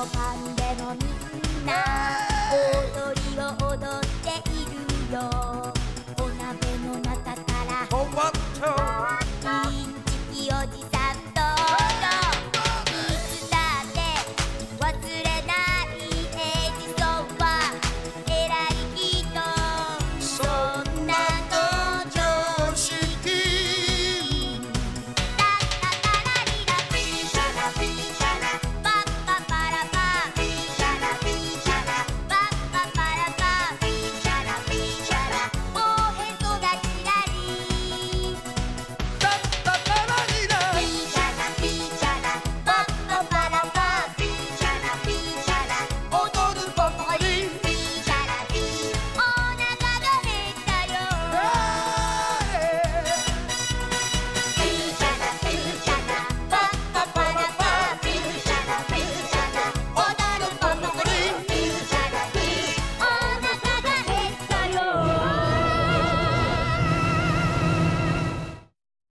おパンでもみんな踊りを踊っているよ。お鍋の中からほわっとインチキおじさん